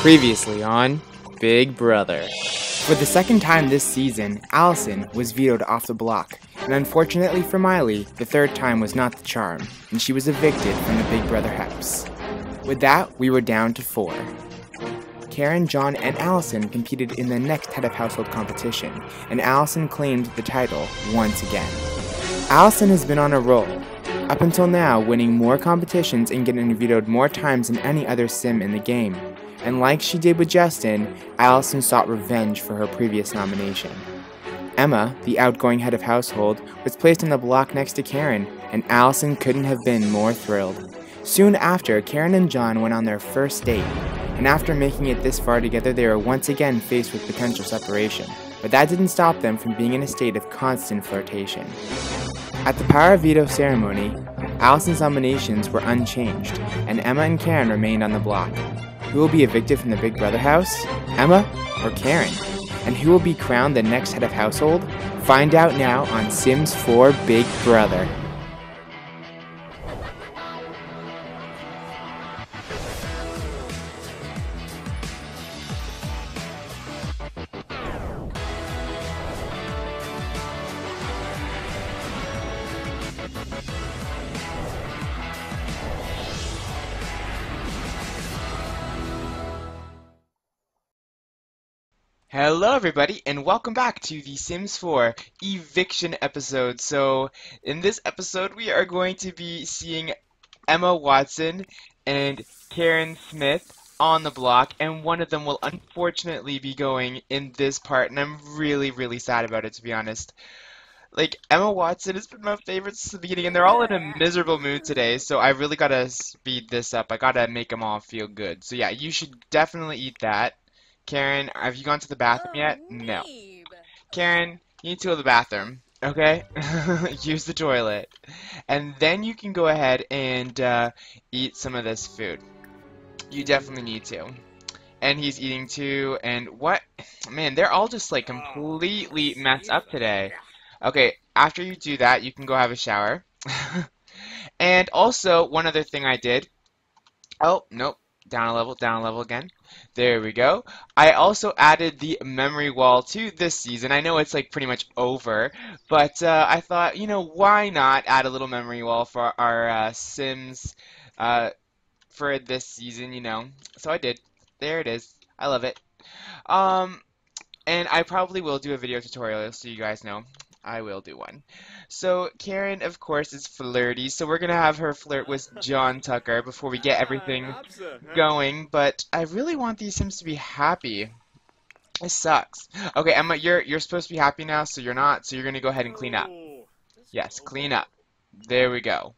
Previously on Big Brother. For the second time this season, Alison was vetoed off the block, and unfortunately for Miley, the third time was not the charm, and she was evicted from the Big Brother house. With that, we were down to four. Karen, John, and Alison competed in the next head of household competition, and Alison claimed the title once again. Allison has been on a roll, up until now winning more competitions and getting vetoed more times than any other sim in the game. And like she did with Justin, Alison sought revenge for her previous nomination. Emma, the outgoing head of household, was placed on the block next to Karen, and Alison couldn't have been more thrilled. Soon after, Karen and John went on their first date, and after making it this far together, they were once again faced with potential separation. But that didn't stop them from being in a state of constant flirtation. At the Power of Veto ceremony, Alison's nominations were unchanged, and Emma and Karen remained on the block. Who will be evicted from the Big Brother house? Emma or Karen? And who will be crowned the next head of household? Find out now on Sims 4 Big Brother. Hello, everybody, and welcome back to the Sims 4 eviction episode. So, in this episode, we are going to be seeing Emma Watson and Karen Smith on the block, and one of them will unfortunately be going in this part, and I'm really, really sad about it, to be honest. Like, Emma Watson has been my favorite since the beginning, and they're all in a miserable mood today, so I really gotta speed this up. I gotta make them all feel good. So, yeah, you should definitely eat that. Karen, have you gone to the bathroom yet? No. Karen, you need to go to the bathroom, okay? Use the toilet. And then you can go ahead and uh, eat some of this food. You definitely need to. And he's eating too, and what? Man, they're all just like completely messed up today. Okay, after you do that, you can go have a shower. and also, one other thing I did. Oh, nope. Down a level, down a level again. There we go. I also added the memory wall to this season. I know it's like pretty much over, but uh, I thought, you know, why not add a little memory wall for our uh, Sims uh, for this season, you know. So I did. There it is. I love it. Um, and I probably will do a video tutorial so you guys know. I will do one. So Karen, of course, is flirty, so we're gonna have her flirt with John Tucker before we get everything going. But I really want these Sims to be happy. It sucks. Okay, Emma, you're you're supposed to be happy now, so you're not. So you're gonna go ahead and clean up. Yes, clean up. There we go.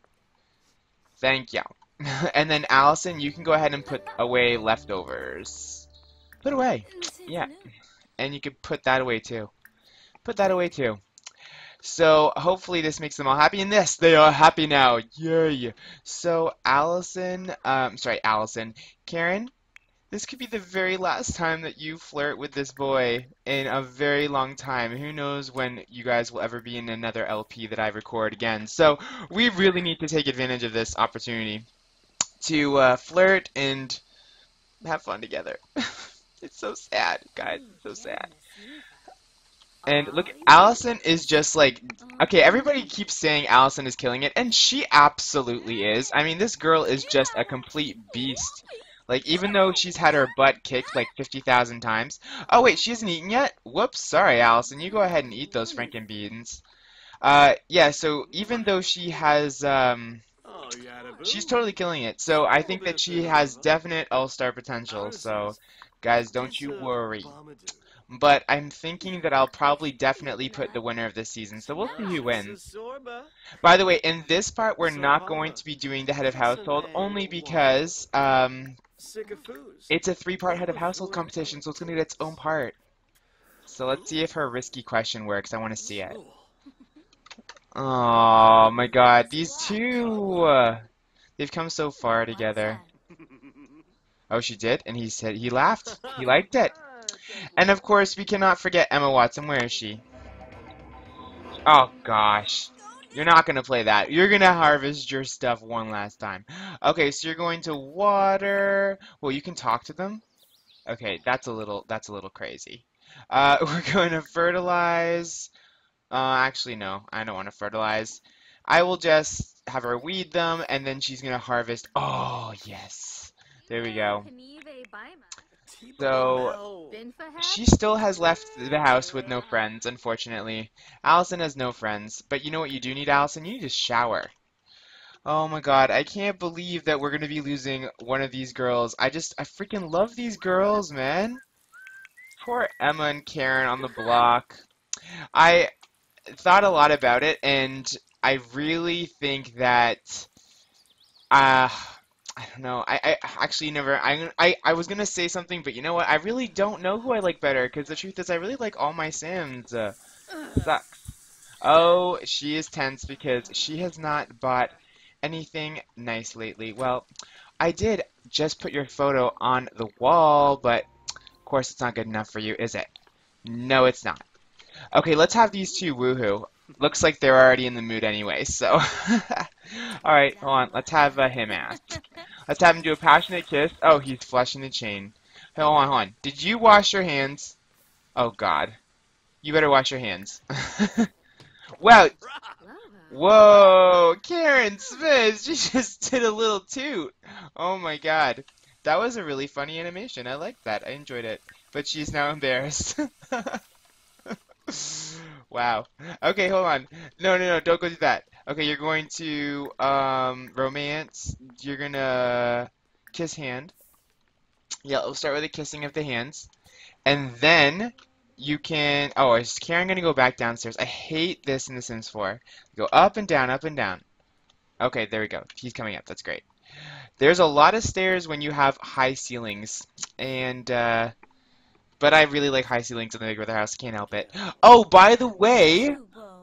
Thank you. and then Alison, you can go ahead and put away leftovers. Put away. Yeah. And you can put that away too. Put that away too. So hopefully this makes them all happy. And this, they are happy now. Yay. So Alison, um, sorry, Alison, Karen, this could be the very last time that you flirt with this boy in a very long time. Who knows when you guys will ever be in another LP that I record again. So we really need to take advantage of this opportunity to uh, flirt and have fun together. it's so sad, guys. It's so sad. And look, Alison is just like, okay, everybody keeps saying Alison is killing it, and she absolutely is. I mean, this girl is just a complete beast. Like, even though she's had her butt kicked like 50,000 times. Oh, wait, she hasn't eaten yet? Whoops, sorry, Alison. You go ahead and eat those franken beans. Uh, yeah, so even though she has, um, she's totally killing it. So I think that she has definite all-star potential. So, guys, don't you worry but I'm thinking that I'll probably definitely put the winner of this season, so we'll see who wins. By the way, in this part, we're not going to be doing the head of household, only because um, it's a three-part head of household competition, so it's going to get its own part. So let's see if her risky question works. I want to see it. Oh my god, these two! They've come so far together. Oh, she did? And he said he laughed. He liked it. And of course, we cannot forget Emma Watson. Where is she? Oh, gosh. You're not going to play that. You're going to harvest your stuff one last time. Okay, so you're going to water. Well, you can talk to them. Okay, that's a little that's a little crazy. Uh, we're going to fertilize. Uh, actually, no, I don't want to fertilize. I will just have her weed them, and then she's gonna harvest. Oh, yes. There we go. So, she still has left the house with no friends, unfortunately. Alison has no friends. But you know what you do need, Alison? You need to shower. Oh my god, I can't believe that we're gonna be losing one of these girls. I just, I freaking love these girls, man. Poor Emma and Karen on the block. I thought a lot about it, and I really think that, uh, I don't know. I, I actually never. I, I I was gonna say something, but you know what? I really don't know who I like better. Because the truth is, I really like all my Sims. Uh, sucks. Oh, she is tense because she has not bought anything nice lately. Well, I did just put your photo on the wall, but of course it's not good enough for you, is it? No, it's not. Okay, let's have these two woohoo. Looks like they're already in the mood anyway, so. Alright, hold on. Let's have uh, him ask. Let's have him do a passionate kiss. Oh, he's flushing the chain. Hold on, hold on. Did you wash your hands? Oh, God. You better wash your hands. wow. Whoa, Karen Smith, she just did a little toot. Oh my god. That was a really funny animation. I liked that. I enjoyed it. But she's now embarrassed. Wow. Okay, hold on. No, no, no, don't go do that. Okay, you're going to um romance. You're gonna kiss hand. Yeah, we'll start with the kissing of the hands. And then you can, oh, is Karen going to go back downstairs? I hate this in The Sims 4. Go up and down, up and down. Okay, there we go. He's coming up. That's great. There's a lot of stairs when you have high ceilings. And, uh, but I really like high ceilings in the Big Brother house. Can't help it. Oh, by the way,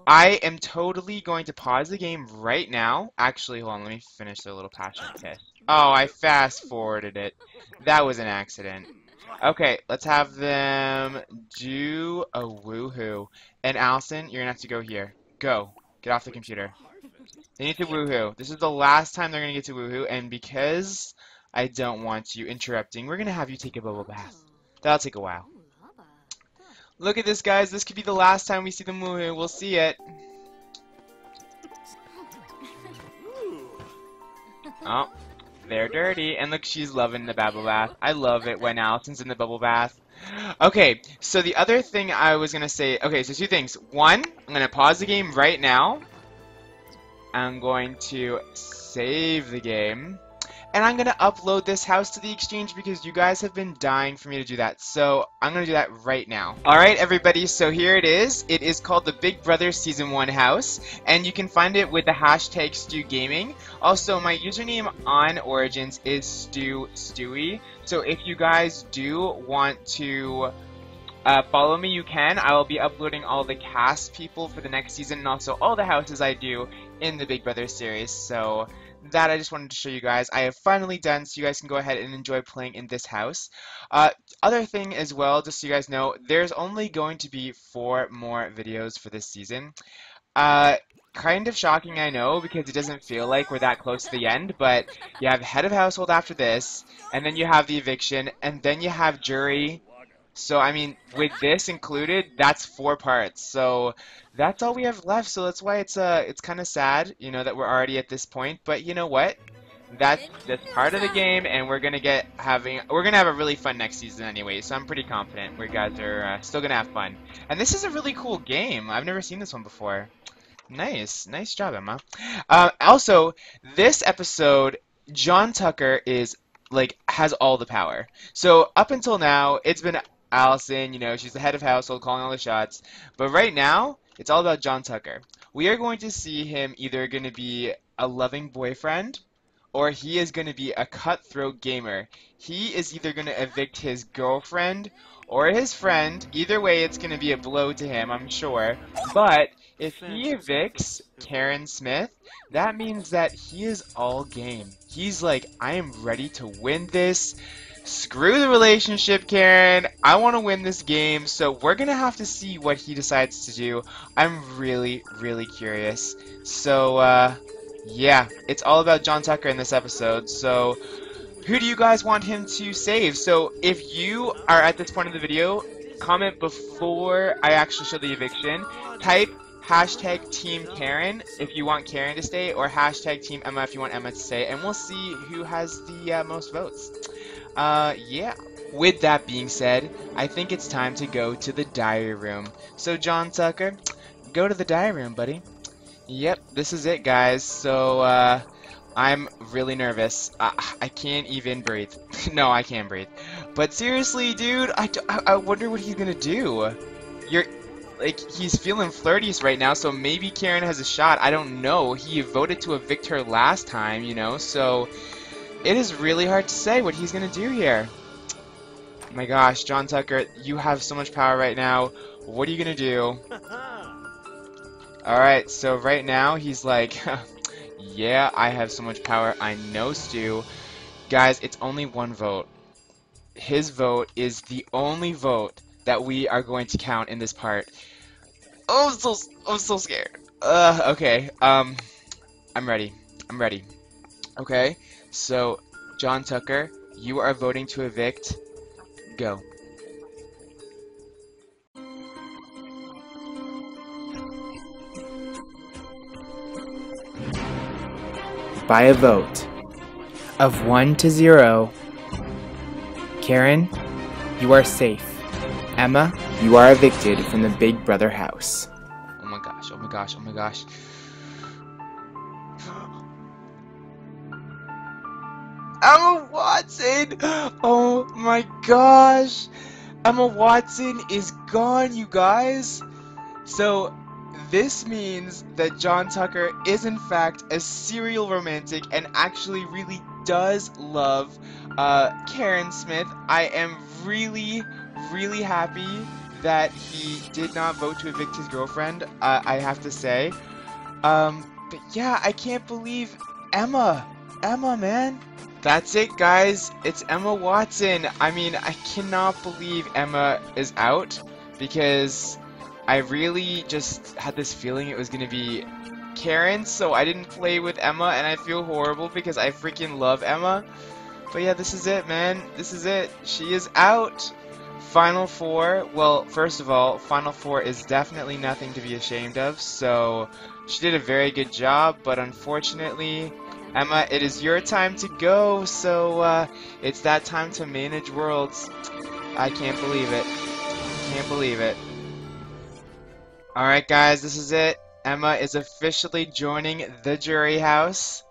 I am totally going to pause the game right now. Actually, hold on. Let me finish the little passion test. Oh, I fast forwarded it. That was an accident. Okay, let's have them do a woohoo. And Alison, you're gonna have to go here. Go. Get off the computer. They need to woohoo. This is the last time they're gonna get to woohoo, and because I don't want you interrupting, we're gonna have you take a bubble bath. That'll take a while. Look at this, guys. This could be the last time we see the woohoo. We'll see it. Oh, they're dirty. And look, she's loving the bubble bath. I love it when Alison's in the bubble bath. Okay, so the other thing I was going to say... Okay, so two things. One, I'm going to pause the game right now. I'm going to save the game. And I'm going to upload this house to the exchange because you guys have been dying for me to do that. So I'm going to do that right now. Alright everybody, so here it is. It is called the Big Brother Season 1 house. And you can find it with the hashtag StewGaming. Also, my username on Origins is Stew Stewie. So if you guys do want to uh, follow me, you can. I will be uploading all the cast people for the next season and also all the houses I do in the Big Brother series. So that I just wanted to show you guys. I have finally done, so you guys can go ahead and enjoy playing in this house. Uh, other thing as well, just so you guys know, there's only going to be four more videos for this season. Uh, kind of shocking, I know, because it doesn't feel like we're that close to the end, but you have head of household after this, and then you have the eviction, and then you have jury. So, I mean, with this included, that's four parts. So, that's all we have left. So that's why it's uh, it's kind of sad, you know, that we're already at this point. But you know what? That's that's part of the game, and we're gonna get having we're gonna have a really fun next season anyway. So I'm pretty confident we guys are uh, still gonna have fun. And this is a really cool game. I've never seen this one before. Nice, nice job, Emma. Uh, also, this episode, John Tucker is like has all the power. So up until now, it's been Alison. You know, she's the head of household, calling all the shots. But right now, it's all about John Tucker. We are going to see him either going to be a loving boyfriend or he is going to be a cutthroat gamer. He is either going to evict his girlfriend or his friend. Either way, it's going to be a blow to him, I'm sure. But if he evicts Karen Smith, that means that he is all game. He's like, I am ready to win this. Screw the relationship, Karen. I want to win this game, so we're going to have to see what he decides to do. I'm really, really curious. So, uh, yeah, it's all about John Tucker in this episode, so who do you guys want him to save? So if you are at this point of the video, comment before I actually show the eviction. Type hashtag Team Karen if you want Karen to stay, or hashtag Team Emma if you want Emma to stay, and we'll see who has the uh, most votes. Uh, yeah. With that being said, I think it's time to go to the diary room. So John Tucker, go to the diary room, buddy. Yep, this is it, guys. So, uh, I'm really nervous. I, I can't even breathe. no, I can't breathe. But seriously, dude, I, I wonder what he's gonna do. You're, like, he's feeling flirty right now, so maybe Karen has a shot. I don't know. He voted to evict her last time, you know, so it is really hard to say what he's gonna do here. my gosh, John Tucker, you have so much power right now. What are you gonna do? Alright, so right now he's like, yeah, I have so much power, I know Stu. Guys, it's only one vote. His vote is the only vote that we are going to count in this part. Oh, I'm so, I'm so scared. Uh, okay, um, I'm ready. I'm ready. Okay, so, John Tucker, you are voting to evict. Go. by a vote of 1 to 0. Karen, you are safe. Emma, you are evicted from the Big Brother house. Oh my gosh, oh my gosh, oh my gosh. Watson! Oh my gosh! Emma Watson is gone, you guys! So, this means that John Tucker is in fact a serial romantic and actually really does love uh, Karen Smith. I am really, really happy that he did not vote to evict his girlfriend, uh, I have to say. Um, but yeah, I can't believe Emma. Emma, man. That's it, guys. It's Emma Watson. I mean, I cannot believe Emma is out because I really just had this feeling it was gonna be Karen, so I didn't play with Emma, and I feel horrible because I freaking love Emma. But yeah, this is it, man. This is it. She is out. Final Four, well, first of all, Final Four is definitely nothing to be ashamed of, so she did a very good job, but unfortunately, Emma, it is your time to go, so uh, it's that time to manage worlds. I can't believe it. Can't believe it. Alright guys, this is it. Emma is officially joining the jury house.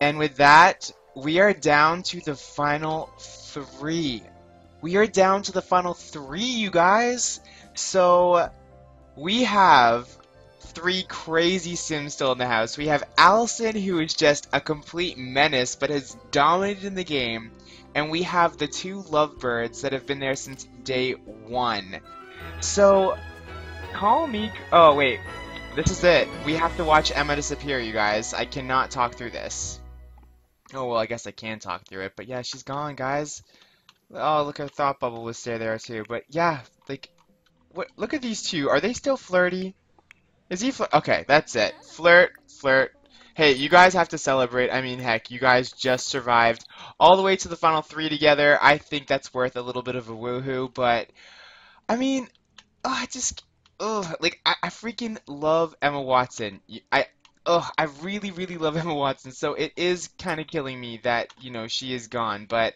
And with that, we are down to the final three. We are down to the final three, you guys. So, we have three crazy Sims still in the house. We have Alison, who is just a complete menace, but has dominated in the game. And we have the two lovebirds that have been there since day one. So, Call me. Oh, wait. This is it. We have to watch Emma disappear, you guys. I cannot talk through this. Oh, well, I guess I can talk through it. But yeah, she's gone, guys. Oh, look, her thought bubble was there, there too. But yeah, like, what? look at these two. Are they still flirty? Is he flirt? Okay, that's it. Flirt, flirt. Hey, you guys have to celebrate. I mean, heck, you guys just survived all the way to the final three together. I think that's worth a little bit of a woohoo. But, I mean, oh, I just ugh, like I, I freaking love Emma Watson. I ugh, I really, really love Emma Watson. So it is kind of killing me that you know she is gone. But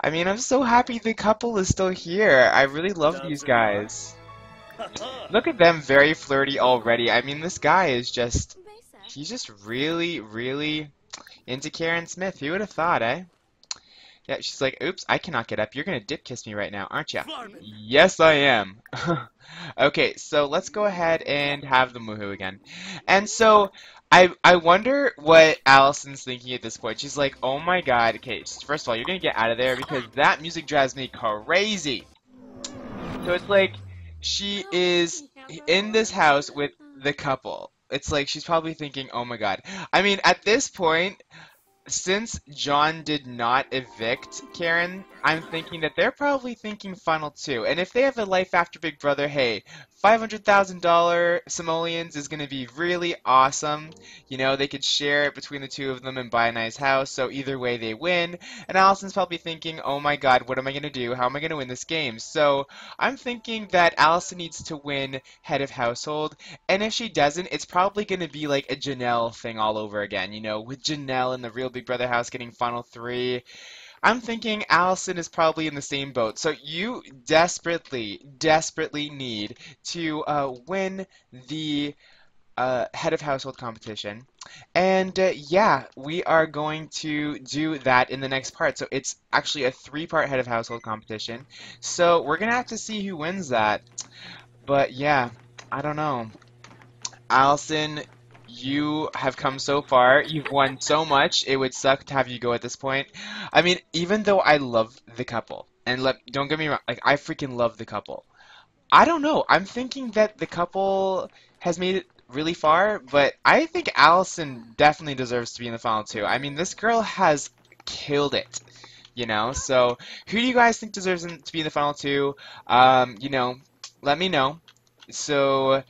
I mean, I'm so happy the couple is still here. I really love these guys. Look at them, very flirty already. I mean, this guy is just. He's just really, really into Karen Smith. Who would have thought, eh? Yeah, she's like, oops, I cannot get up. You're gonna dip kiss me right now, aren't you? Yes, I am. okay, so let's go ahead and have the woohoo again. And so, I I wonder what Alison's thinking at this point. She's like, oh my god, okay, first of all, you're gonna get out of there because that music drives me crazy. So it's like, she is in this house with the couple. It's like she's probably thinking, oh my god. I mean, at this point, since John did not evict Karen, I'm thinking that they're probably thinking Final 2. And if they have a life after Big Brother, hey, $500,000 simoleons is going to be really awesome. You know, they could share it between the two of them and buy a nice house, so either way they win. And Alison's probably thinking, oh my god, what am I going to do? How am I going to win this game? So I'm thinking that Alison needs to win head of household, and if she doesn't, it's probably going to be like a Janelle thing all over again, you know, with Janelle in the Real Big Brother house getting final three. I'm thinking Alison is probably in the same boat. So you desperately, desperately need to uh, win the uh, head of household competition. And uh, yeah, we are going to do that in the next part. So it's actually a three-part head of household competition. So we're going to have to see who wins that. But yeah, I don't know. Alison, you have come so far. You've won so much. It would suck to have you go at this point. I mean, even though I love the couple, and let, don't get me wrong, like I freaking love the couple. I don't know. I'm thinking that the couple has made it really far, but I think Alison definitely deserves to be in the final two. I mean, this girl has killed it. You know, so who do you guys think deserves to be in the final two? Um, you know, let me know. So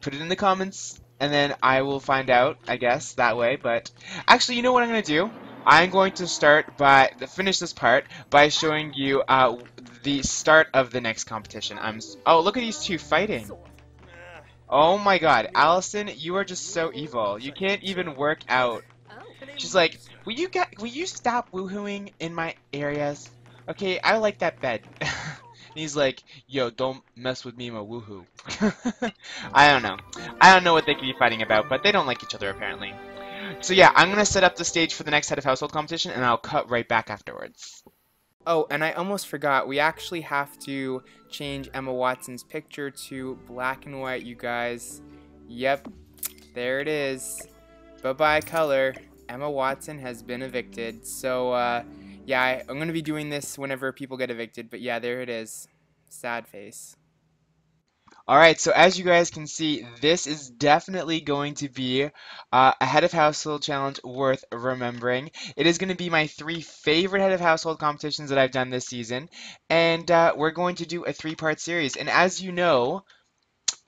put it in the comments and then I will find out, I guess, that way. But actually, you know what I'm going to do? I'm going to start by finish this part by showing you uh, the start of the next competition. I'm oh look at these two fighting. Oh my God, Alison, you are just so evil. You can't even work out. She's like, will you get, will you stop woohooing in my areas? Okay, I like that bed. he's like, yo, don't mess with me, my woohoo. I don't know. I don't know what they could be fighting about, but they don't like each other apparently. So yeah, I'm gonna set up the stage for the next head of household competition, and I'll cut right back afterwards. Oh, and I almost forgot, we actually have to change Emma Watson's picture to black and white, you guys. Yep, there it is. Bye-bye color. Emma Watson has been evicted. So, uh, yeah, I, I'm going to be doing this whenever people get evicted, but yeah, there it is. Sad face. Alright, so as you guys can see, this is definitely going to be uh, a head of household challenge worth remembering. It is going to be my three favorite head of household competitions that I've done this season, and uh, we're going to do a three-part series. And as you know,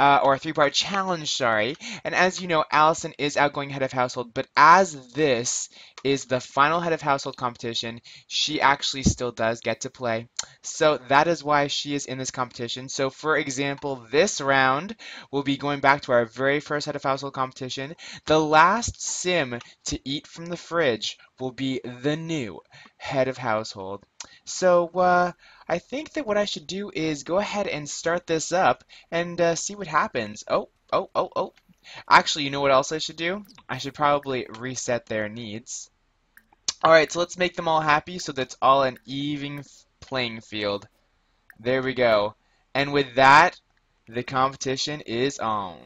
uh, or three-part challenge, sorry. And as you know, Alison is outgoing head of household, but as this is the final head of household competition, she actually still does get to play. So that is why she is in this competition. So for example, this round will be going back to our very first head of household competition. The last sim to eat from the fridge will be the new head of household. So uh, I think that what I should do is go ahead and start this up and uh, see what happens. Oh, oh, oh, oh. Actually, you know what else I should do? I should probably reset their needs. Alright, so let's make them all happy so that's all an even playing field. There we go. And with that, the competition is on.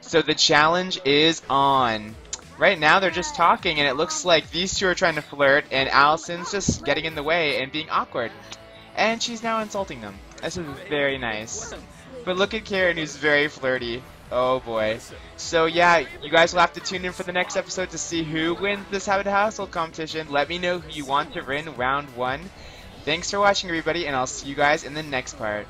So the challenge is on. Right now they're just talking and it looks like these two are trying to flirt and Alison's just getting in the way and being awkward. And she's now insulting them. This is very nice. But look at Karen who's very flirty. Oh boy. So yeah, you guys will have to tune in for the next episode to see who wins this Head of Household competition. Let me know who you want to win round one. Thanks for watching everybody and I'll see you guys in the next part.